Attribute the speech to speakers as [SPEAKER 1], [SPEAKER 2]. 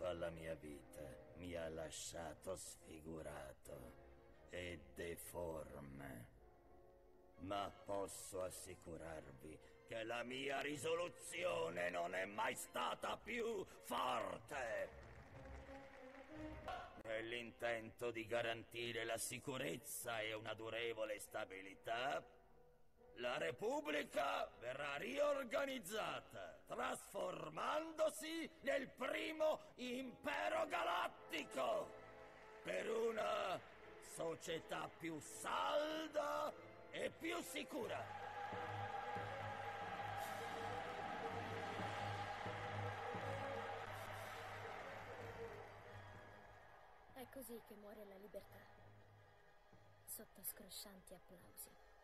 [SPEAKER 1] la mia vita mi ha lasciato sfigurato e deforme. Ma posso assicurarvi che la mia risoluzione non è mai stata più forte. Nell'intento di garantire la sicurezza e una durevole stabilità, la Repubblica verrà riorganizzata, trasformandosi nel primo impero galattico per una società più salda e più sicura.
[SPEAKER 2] È così che muore la libertà, sotto scroscianti applausi.